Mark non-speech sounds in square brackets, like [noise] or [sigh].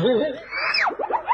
Hehehehe [laughs]